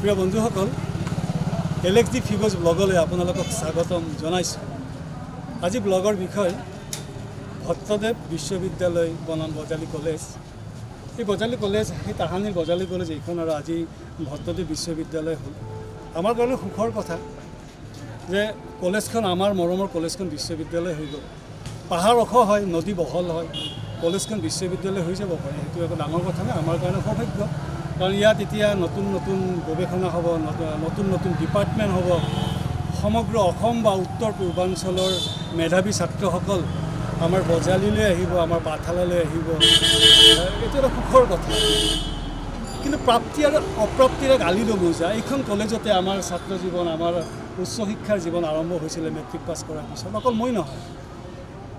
প্ৰিয় বন্ধুসকল L X D ফিগজ ব্লগলৈ আপোনালোকক স্বাগতম জনাইছোঁ। আজি ব্লগৰ বিষয় ভট্টদেৱ বিশ্ববিদ্যালয় বনাম বজালী কলেজ। এই বজালী কলেজ সেই তাহানিৰ বজালী কলেজ এইখন আৰু আজি ভট্টদেৱ বিশ্ববিদ্যালয় হ'ল। আমাৰ কাৰণে সুখৰ কথা যে কলেজখন আমাৰ মৰমৰ কলেজখন বিশ্ববিদ্যালয় হৈ গ'ল। পাহাৰ ওখ হয় নদী বহল হয় কলেজখন বিশ্ববিদ্যালয় হৈ যাব পাৰে সেইটো একো ডাঙৰ কথা নাই আমাৰ কাৰণে সৌভাগ্য। কাৰণ ইয়াত এতিয়া নতুন নতুন গৱেষণা হ'ব নত- নতুন নতুন ডিপাৰ্টমেণ্ট হ'ব। সমগ্ৰ অসম বা উত্তৰ পূৰ্বাঞ্চলৰ মেধাৱী ছাত্ৰসকল আমাৰ বজালীলৈ আহিব আমাৰ পাঠশালালৈ আহিব। এইটো এটা সুখৰ কথা। কিন্তু প্ৰাপ্তি আৰু অপ্ৰাপ্তিৰে গালি নবুজা এইখন কলেজতে আমাৰ ছাত্ৰ জীৱন আমাৰ উচ্চ শিক্ষাৰ জীৱন আৰম্ভ হৈছিলে মেট্ৰিক পাছ কৰাৰ পিছত। অকল মই নহয়।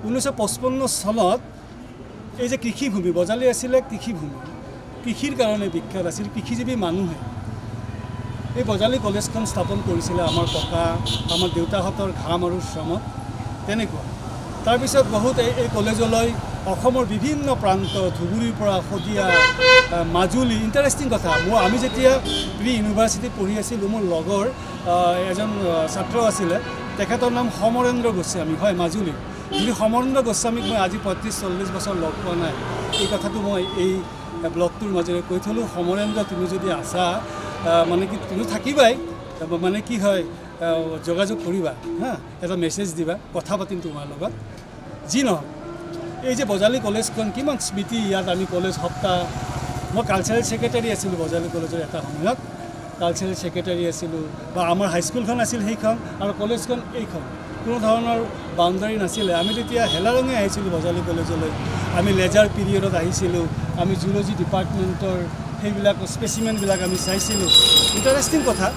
ঊনৈছশ পঁচপন্ন চনত এই যে কৃষিভূমি বজালী আছিলে কৃষিভূমি। কৃষিৰ কাৰণে বিখ্যাত আছিল কৃষিজীৱী মানুহে। এই বজালী কলেজখন স্থাপন কৰিছিলে আমাৰ ককা আমাৰ দেউতাহঁতৰ ঘাম আৰু শ্ৰমত তেনেকুৱা। তাৰপিছত বহুত এই এই কলেজলৈ অসমৰ বিভিন্ন প্ৰান্ত ধুবুৰীৰ পৰা শদিয়া মাজুলী ইণ্টাৰেষ্টিং কথা মোৰ আমি যেতিয়া প্ৰি ইউনিভাৰ্চিটিত পঢ়ি আছিলোঁ মোৰ লগৰ এজন ছাত্ৰ আছিলে তেখেতৰ নাম সমৰেন্দ্ৰ গোস্বামী হয় মাজুলী। যদি সমৰেন্দ্ৰ গোস্বামীক মই আজি পঁয়ত্ৰিছ চল্লিছ বছৰ লগ পোৱা নাই এই কথাটো মই এই ব্লগটোৰ মাজেৰে কৈ থ'লোঁ সমৰেন্দ্ৰ তুমি যদি আছা মানে কি তুমি থাকিবাই? মানে কি হয় যোগাযোগ কৰিবা হা এটা মেছেজ দিবা কথা পাতিম তোমাৰ লগত। যি নহওক এই যে বজালী কলেজখন কিমান স্মৃতি ইয়াত আমি কলেজ সপ্তাহ মই কালচাৰেল ছেক্ৰেটাৰী আছিলোঁ বজালী কলেজৰ এটা সময়ত। কালচাৰেল ছেক্ৰেটাৰী আছিলোঁ বা আমাৰ হাইস্কুলখন আছিল সেইখন আৰু কলেজখন এইখন। কোনো ধৰণৰ বাউণ্ডাৰী নাছিলে। আমি তেতিয়া হেলাৰঙে আহিছিলোঁ বজালী কলেজলৈ। আমি লেজাৰ পিৰিয়ডত আহিছিলোঁ। আমি জুলজি ডিপাৰ্টমেণ্টৰ সেইবিলাক স্পেচিমেনবিলাক আমি চাইছিলোঁ। ইণ্টাৰেষ্টিং কথা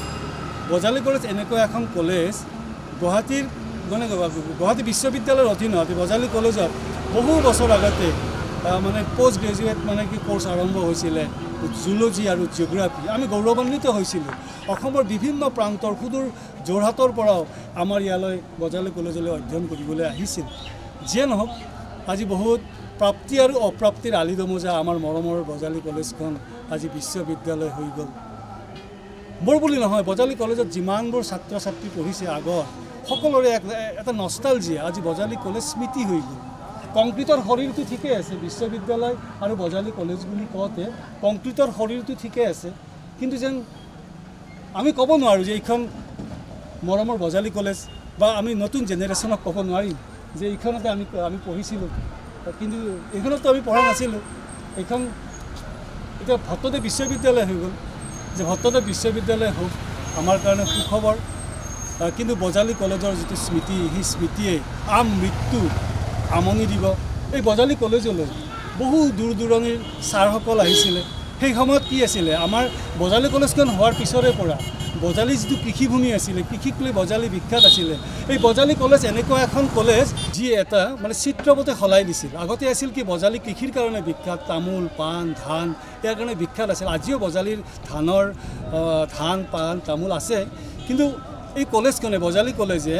বজালী কলেজ এনেকুৱা এখন কলেজ গুৱাহাটীৰ মানে গুৱাহাটী বিশ্ববিদ্যালয়ৰ অধীনত বজালী কলেজত বহু বছৰ আগতে মানে পষ্ট গ্ৰেজুৱেট মানে কি ক'ৰ্চ আৰম্ভ হৈছিলে জুলজি আৰু জিঅ'গ্ৰাফী আমি গৌৰৱান্বিত হৈছিলোঁ। অসমৰ বিভিন্ন প্ৰান্তৰ সুদূৰ যোৰহাটৰ পৰাও আমাৰ ইয়ালৈ বজালী কলেজলৈ অধ্যয়ন কৰিবলৈ আহিছিল। যিয়ে নহওক আজি বহুত প্ৰাপ্তি আৰু অপ্ৰাপ্তিৰ আলিদমোজা আমাৰ মৰমৰ বজালী কলেজখন আজি বিশ্ববিদ্যালয় হৈ গ'ল। মোৰ বুলি নহয় বজালী কলেজত যিমানবোৰ ছাত্ৰ ছাত্ৰী পঢ়িছে আগত সকলোৰে এটা নষ্টালজিয়া আজি বজালী কলেজ স্মৃতি হৈ গ'ল। কংক্ৰিটৰ শৰীৰটো ঠিকে আছে বিশ্ববিদ্যালয় আৰু বজালী কলেজ বুলি কওঁতে কংক্ৰিটৰ শৰীৰটো ঠিকে আছে কিন্তু যেন আমি ক'ব নোৱাৰোঁ যে এইখন মৰমৰ বজালী কলেজ বা আমি নতুন জেনেৰেশ্যনক ক'ব নোৱাৰিম। যে এইখনতে আমি আমি পঢ়িছিলোঁ। কিন্তু এইখনততো আমি পঢ়া নাছিলোঁ। এইখন এতিয়া ভট্টদেৱ বিশ্ববিদ্যালয় হৈ গ'ল। যে ভট্টদেৱ বিশ্ববিদ্যালয় হওক আমাৰ কাৰণে সুখবৰ। কিন্তু বজালী কলেজৰ যিটো স্মৃতি সেই স্মৃতিয়ে আম মৃত্যু আমনি দিব। এই বজালী কলেজলৈ বহু দূৰ দূৰণিৰ ছাৰসকল আহিছিলে। সেই সময়ত কি আছিলে? আমাৰ বজালী কলেজখন হোৱাৰ পিছৰে পৰা বজালী যিটো কৃষিভূমি আছিলে কৃষিক লৈ বজালী বিখ্যাত আছিলে এই বজালী কলেজ এনেকুৱা এখন কলেজ যি এটা মানে চিত্ৰপথে সলাই দিছিল। আগতে আছিল কি বজালী কৃষিৰ কাৰণে বিখ্যাত তামোল পাণ ধান ইয়াৰ কাৰণে বিখ্যাত আছিল। আজিও বজালীৰ ধানৰ ধান পাণ তামোল আছে। কিন্তু এই কলেজখনে বজালী কলেজে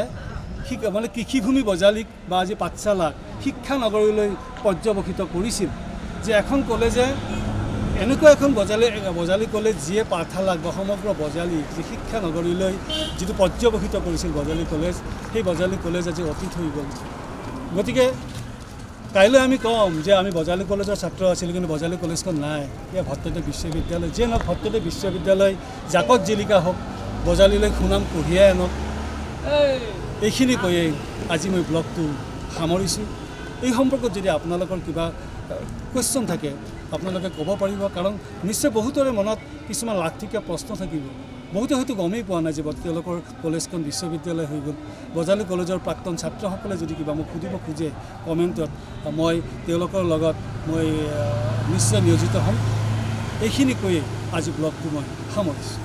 মানে কৃষিভূমি বজালীক বা আজি পাঠশালাক শিক্ষা নগৰীলৈ পৰ্যবেক্ষিত কৰিছিল। যে এখন কলেজে এনেকুৱা এখন বজালী বজালী কলেজ যিয়ে পাঠশালাক বা সমগ্ৰ বজালী যি শিক্ষা নগৰীলৈ যিটো পৰ্যবেক্ষিত কৰিছিল বজালী কলেজ সেই বজালী কলেজ আজি অতীত হৈ গ'ল। গতিকে কাইলৈ আমি ক'ম যে আমি বজালী কলেজৰ ছাত্ৰ আছিলোঁ কিন্তু বজালী কলেজখন নাই। এয়া ভট্টদেৱ বিশ্ববিদ্যালয়। যিয়ে নহওক ভট্টদেৱ বিশ্ববিদ্যালয় জাকত জিলিকা হওক বজালীলৈ সুনাম কঢ়িয়াই আনক। এইখিনি কৈয়ে আজি মই ব্লগটো সামৰিছোঁ। এই সম্পৰ্কত যদি আপোনালোকৰ কিবা কুৱেশ্যন থাকে। আপোনালোকে ক'ব পাৰিব কাৰণ নিশ্চয় বহুতৰে মনত কিছুমান লাখটকীয়া প্ৰশ্ন থাকিব। বহুতে হয়তো গমেই পোৱা নাই যে তেওঁলোকৰ কলেজখন বিশ্ববিদ্যালয় হৈ গ'ল। বজালী কলেজৰ প্ৰাক্তন ছাত্ৰসকলে যদি কিবা মোক সুধিব খোজে কমেণ্টত মই তেওঁলোকৰ লগত মই নিশ্চয় নিয়োজিত হ'ম। এইখিনি কৈয়ে আজি ব্লগটো মই সামৰিছোঁ।